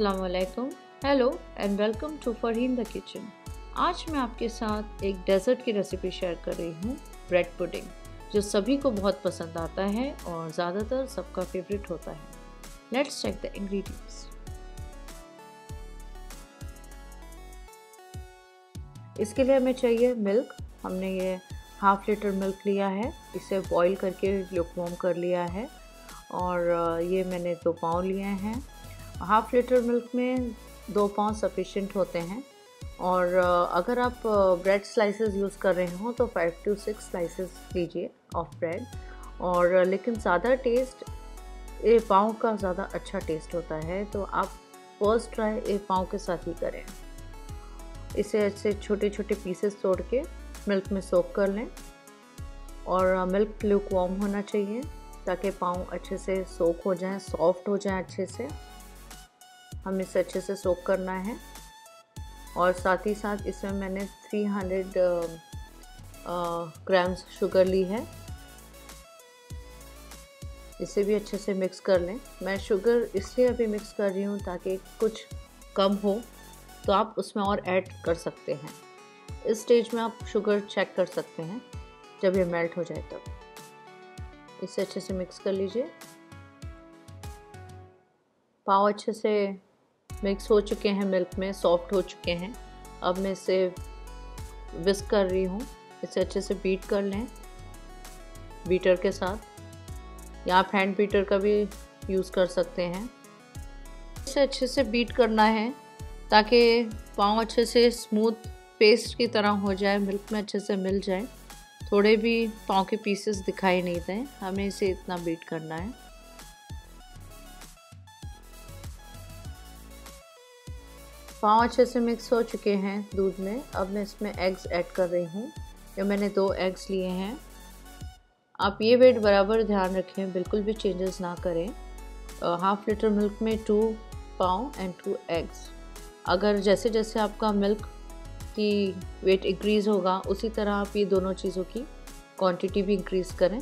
असलकुम hello and welcome to Farheen the kitchen आज मैं आपके साथ एक डेज़र्ट की रेसिपी शेयर कर रही हूँ ब्रेड पुडिंग जो सभी को बहुत पसंद आता है और ज़्यादातर सबका फेवरेट होता है। लेट्स चेक द इंग्रेडिएंट्स इसके लिए हमें चाहिए मिल्क हमने ये हाफ़ लीटर मिल्क लिया है। इसे बॉईल करके लुकवॉम कर लिया है। और ये मैंने दो पाँव लिए हैं। हाफ़ लीटर मिल्क में दो पाँव सफिशेंट होते हैं। और अगर आप ब्रेड स्लाइसेस यूज़ कर रहे हो तो फाइव टू सिक्स स्लाइसेस लीजिए ऑफ़ ब्रेड और लेकिन ज़्यादा टेस्ट ए, पाँव का ज़्यादा अच्छा टेस्ट होता है तो आप फ़र्स्ट ट्राई ए, पाँव के साथ ही करें। इसे ऐसे छोटे छोटे पीसेस तोड़ के मिल्क में सोक कर लें। और मिल्क लुक वार्म होना चाहिए, ताकि पाँव अच्छे से सोक हो जाएँ सॉफ्ट हो जाए अच्छे से। हम इसे अच्छे से सोक करना है। और साथ ही साथ इसमें मैंने 300 ग्राम्स शुगर ली है। इसे भी अच्छे से मिक्स कर लें। मैं शुगर इसलिए अभी मिक्स कर रही हूँ ताकि कुछ कम हो तो आप उसमें और ऐड कर सकते हैं। इस स्टेज में आप शुगर चेक कर सकते हैं, जब ये मेल्ट हो जाए तब। इसे अच्छे से मिक्स कर लीजिए। पाव अच्छे से मिक्स हो चुके हैं, मिल्क में सॉफ्ट हो चुके हैं। अब मैं इसे विस्क कर रही हूँ। इसे अच्छे से बीट कर लें बीटर के साथ। या आप हैंड बीटर का भी यूज़ कर सकते हैं। इसे अच्छे से बीट करना है ताकि पाँव अच्छे से स्मूथ पेस्ट की तरह हो जाए मिल्क में अच्छे से मिल जाए। थोड़े भी पाँव के पीसेस दिखाई नहीं दें। हमें इसे इतना बीट करना है। पाँव अच्छे से मिक्स हो चुके हैं दूध में। अब मैं इसमें एग्स ऐड कर रही हूँ। ये मैंने दो एग्स लिए हैं। आप ये वेट बराबर ध्यान रखें, बिल्कुल भी चेंजेस ना करें। हाफ़ लीटर मिल्क में टू पाँव एंड टू एग्स अगर जैसे जैसे आपका मिल्क की वेट इंक्रीज़ होगा, उसी तरह आप ये दोनों चीज़ों की क्वांटिटी भी इंक्रीज़ करें।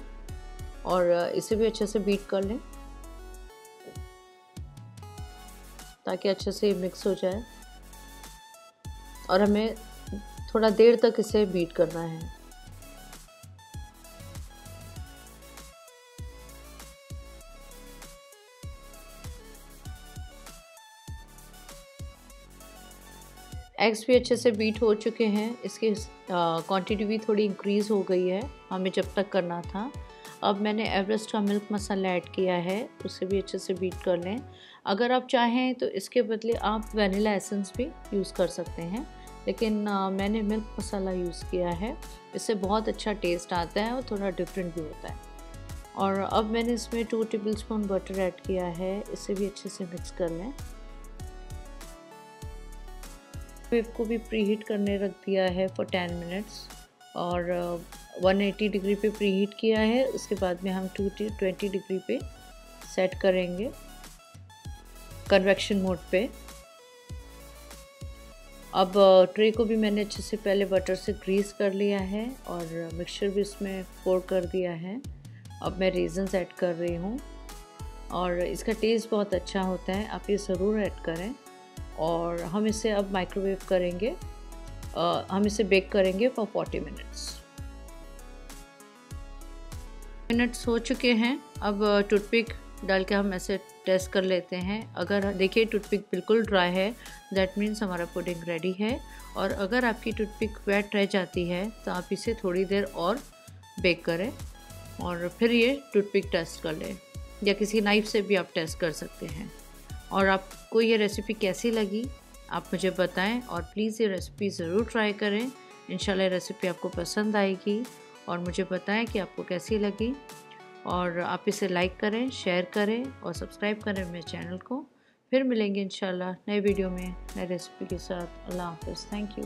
और इसे भी अच्छे से बीट कर लें। ताकि अच्छे से मिक्स हो जाए। और हमें थोड़ा देर तक इसे बीट करना है। एग्स भी अच्छे से बीट हो चुके हैं। इसकी क्वांटिटी भी थोड़ी इंक्रीज़ हो गई है, हमें जब तक करना था। अब मैंने एवरेस्ट का मिल्क मसाला ऐड किया है, उसे भी अच्छे से बीट कर लें। अगर आप चाहें तो इसके बदले आप वनीला एसेंस भी यूज़ कर सकते हैं। लेकिन आ, मैंने मिल्क मसाला यूज़ किया है। इससे बहुत अच्छा टेस्ट आता है और थोड़ा डिफरेंट भी होता है। और अब मैंने इसमें two tablespoon butter add किया है। इसे भी अच्छे से मिक्स कर लें। वेव को भी प्री हीट करने रख दिया है फॉर टेन मिनट्स और 180 डिग्री पे प्री हीट किया है। उसके बाद में हम टू ट्वेंटी डिग्री पे सेट करेंगे। कन्वेक्शन मोड पे। अब ट्रे को भी मैंने अच्छे से पहले बटर से ग्रीस कर लिया है और मिक्सचर भी इसमें पोर कर दिया है। अब मैं रीजन्स ऐड कर रही हूँ और इसका टेस्ट बहुत अच्छा होता है। आप ये ज़रूर ऐड करें और हम इसे अब माइक्रोवेव करेंगे। आ, हम इसे बेक करेंगे फॉर 40 मिनट्स मिनट्स हो चुके हैं। अब टूथपिक डाल के हम ऐसे टेस्ट कर लेते हैं। अगर देखिए टूथपिक बिल्कुल ड्राई है दैट मीन्स हमारा पुडिंग रेडी है। और अगर आपकी टूथपिक वेट रह जाती है तो आप इसे थोड़ी देर और बेक करें और फिर ये टूथपिक टेस्ट कर लें। या किसी नाइफ से भी आप टेस्ट कर सकते हैं। और आपको ये रेसिपी कैसी लगी, आप मुझे बताएँ और प्लीज़ ये रेसिपी ज़रूर ट्राई करें। इन रेसिपी आपको पसंद आएगी और मुझे बताएँ कि आपको कैसी लगी। और आप इसे लाइक करें शेयर करें और सब्सक्राइब करें मेरे चैनल को। फिर मिलेंगे इंशाल्लाह नए वीडियो में, नए रेसिपी के साथ। अल्लाह हाफ़ थैंक यू